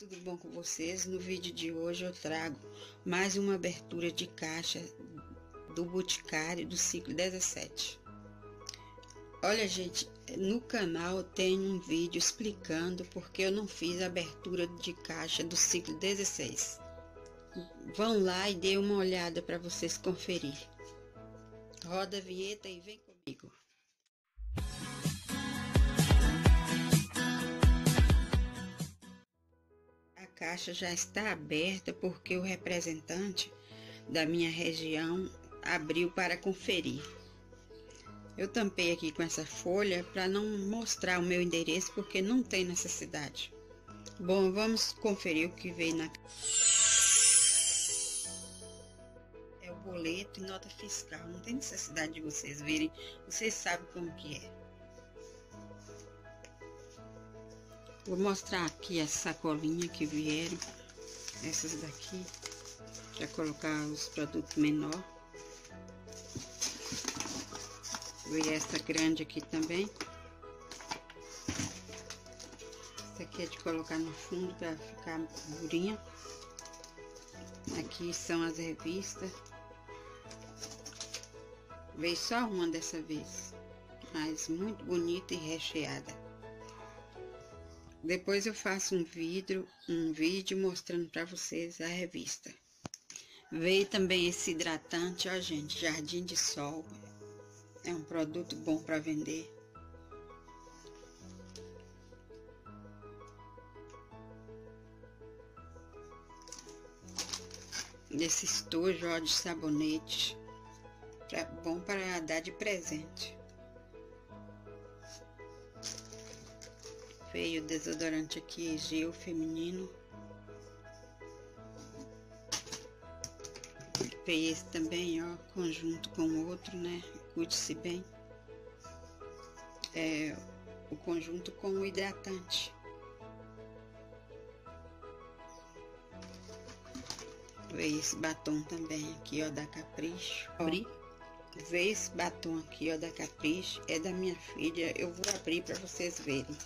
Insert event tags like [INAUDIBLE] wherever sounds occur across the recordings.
tudo bom com vocês? No vídeo de hoje eu trago mais uma abertura de caixa do Boticário do ciclo 17. Olha gente, no canal tem um vídeo explicando porque eu não fiz a abertura de caixa do ciclo 16. Vão lá e dê uma olhada para vocês conferir. Roda a vinheta e vem comigo. Caixa já está aberta porque o representante da minha região abriu para conferir. Eu tampei aqui com essa folha para não mostrar o meu endereço porque não tem necessidade. Bom, vamos conferir o que veio na É o boleto e nota fiscal. Não tem necessidade de vocês verem. Vocês sabem como que é. Vou mostrar aqui as sacolinhas que vieram. Essas daqui. Para colocar os produtos menor. Veio essa grande aqui também. Essa aqui é de colocar no fundo para ficar durinha. Aqui são as revistas. Veio só uma dessa vez. Mas muito bonita e recheada. Depois eu faço um vídeo, um vídeo mostrando para vocês a revista. Veio também esse hidratante, ó gente, Jardim de Sol. É um produto bom para vender. Esse estojo ó, de sabonete, pra, bom para dar de presente. Veio o desodorante aqui, gel feminino. Veio esse também, ó, conjunto com o outro, né? Cuide-se bem. É, o conjunto com o hidratante. Veio esse batom também aqui, ó, da Capricho. Abri. Veio esse batom aqui, ó, da Capricho. É da minha filha. Eu vou abrir para vocês verem.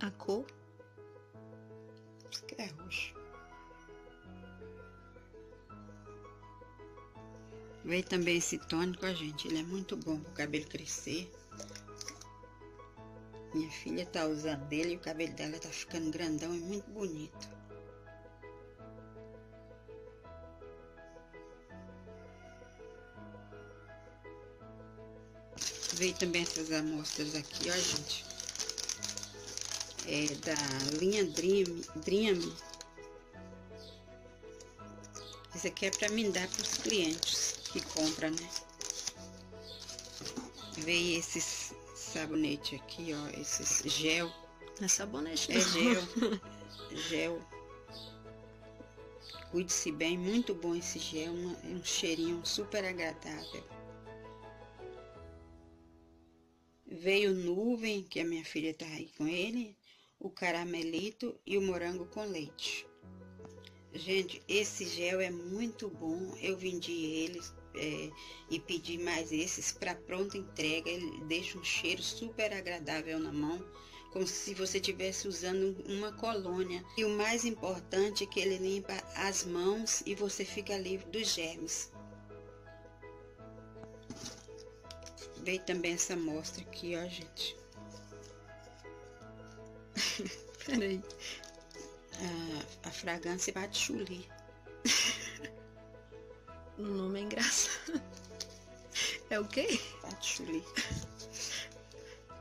A cor que é roxo. Veio também esse tônico, a gente. Ele é muito bom para o cabelo crescer. Minha filha tá usando dele e o cabelo dela tá ficando grandão e muito bonito. Veio também essas amostras aqui, ó, gente é, da linha Dream, Dream. Esse aqui é para mim dar para os clientes que compram, né? Veio esses sabonete aqui, ó, esses gel. É sabonete, É gel. [LAUGHS] gel. Cuide-se bem, muito bom esse gel, é um cheirinho super agradável. Veio nuvem, que a minha filha tá aí com ele, o caramelito e o morango com leite. Gente, esse gel é muito bom. Eu vendi eles é, e pedi mais esses para pronta entrega. Ele deixa um cheiro super agradável na mão, como se você estivesse usando uma colônia. E o mais importante é que ele limpa as mãos e você fica livre dos germes. Veio também essa amostra aqui, ó, gente. [LAUGHS] Peraí. A, a fragrância patchouli. [LAUGHS] o nome é engraçado. É o quê? Patchouli.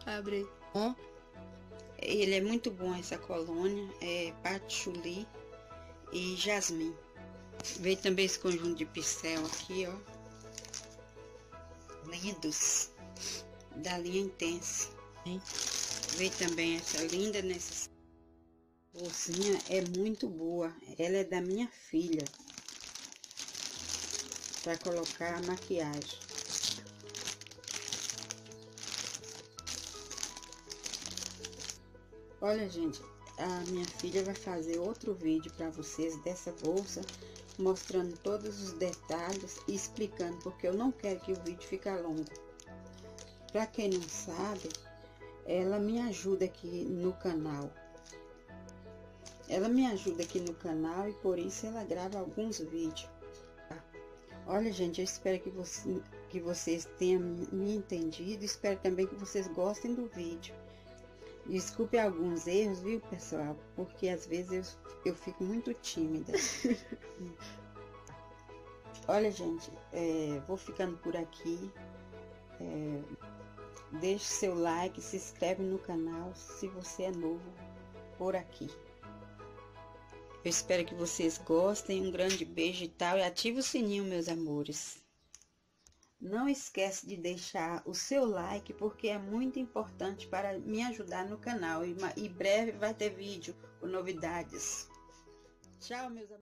Abre. Bom, ele é muito bom essa colônia. É patchouli e jasmim. Veio também esse conjunto de pincel aqui, ó. Lindos da linha Intense. Hein? Veio também essa linda nessa bolsinha, é muito boa. Ela é da minha filha. Para colocar a maquiagem. Olha, gente, a minha filha vai fazer outro vídeo para vocês dessa bolsa, mostrando todos os detalhes e explicando, porque eu não quero que o vídeo fique longo. Para quem não sabe, ela me ajuda aqui no canal. Ela me ajuda aqui no canal e por isso ela grava alguns vídeos. Olha, gente, eu espero que, você, que vocês tenham me entendido. Espero também que vocês gostem do vídeo. Desculpe alguns erros, viu, pessoal? Porque às vezes eu, eu fico muito tímida. [LAUGHS] Olha, gente, é, vou ficando por aqui. É, deixe seu like, se inscreve no canal se você é novo por aqui. Eu espero que vocês gostem. Um grande beijo e tal. E ative o sininho, meus amores. Não esquece de deixar o seu like, porque é muito importante para me ajudar no canal. E, e breve vai ter vídeo com novidades. Tchau, meus amores.